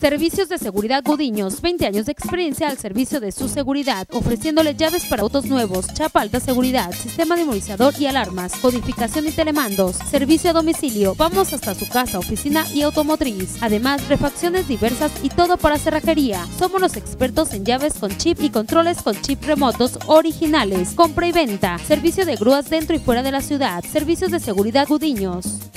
Servicios de Seguridad Gudiños, 20 años de experiencia al servicio de su seguridad, ofreciéndole llaves para autos nuevos, chapa alta seguridad, sistema de demonizador y alarmas, codificación y telemandos, servicio a domicilio, vamos hasta su casa, oficina y automotriz. Además, refacciones diversas y todo para cerrajería. Somos los expertos en llaves con chip y controles con chip remotos originales. Compra y venta, servicio de grúas dentro y fuera de la ciudad, servicios de seguridad Gudiños.